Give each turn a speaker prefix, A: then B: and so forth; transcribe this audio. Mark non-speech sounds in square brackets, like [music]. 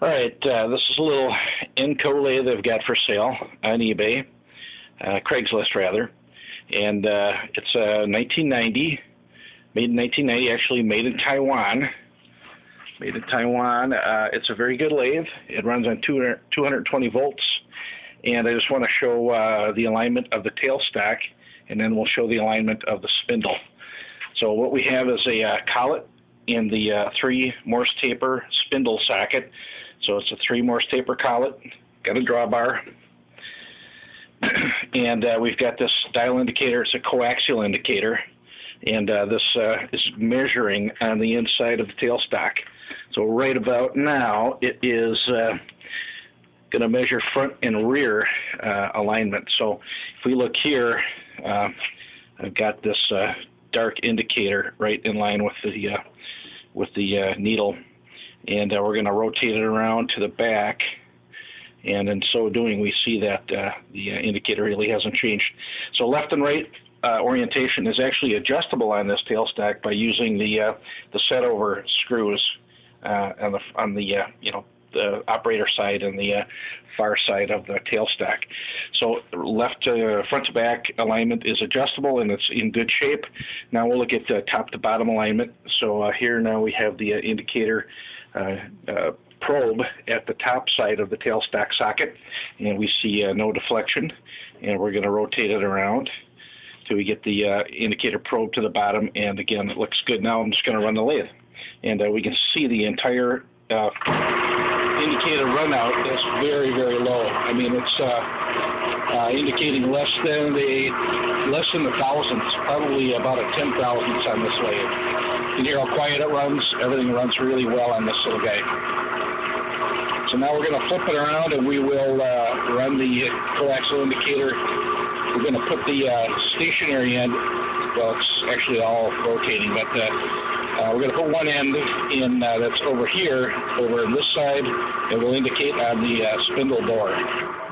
A: All right, uh, this is a little Enco lathe I've got for sale on eBay, uh, Craigslist rather, and uh, it's a 1990, made in 1990, actually made in Taiwan. Made in Taiwan. Uh, it's a very good lathe. It runs on 200, 220 volts, and I just want to show uh, the alignment of the tailstock, and then we'll show the alignment of the spindle. So what we have is a uh, collet in the uh, three Morse taper spindle socket. So it's a three Morse taper collet, got a drawbar, [clears throat] and uh, we've got this dial indicator. It's a coaxial indicator, and uh, this uh, is measuring on the inside of the tailstock. So right about now, it is uh, going to measure front and rear uh, alignment. So if we look here, uh, I've got this dark indicator right in line with the with the needle and uh, we're going to rotate it around to the back and in so doing we see that uh, the uh, indicator really hasn't changed. So left and right uh, orientation is actually adjustable on this tailstock by using the uh, the set over screws uh, on the on the you know the operator side and the uh, far side of the tailstock. So left to front to back alignment is adjustable and it's in good shape. Now we'll look at the top to bottom alignment. So uh, here now we have the uh, indicator uh, uh, probe at the top side of the tailstock socket and we see uh, no deflection and we're going to rotate it around till we get the indicator probe to the bottom and again it looks good. Now I'm just going to run the lathe and we can see the entire indicator runout is very, very low. I mean, it's uh, uh, indicating less than the less than the thousandths, probably about a ten thousandths on this lathe. You hear how quiet it runs. Everything runs really well on this little guy. So now we're going to flip it around and we will uh, run the coaxial indicator. We're going to put the uh, stationary end, well, it's actually all rotating, but uh, uh, we're going to put one end in uh, that's over here, over on this side, and we'll indicate on the uh, spindle bore.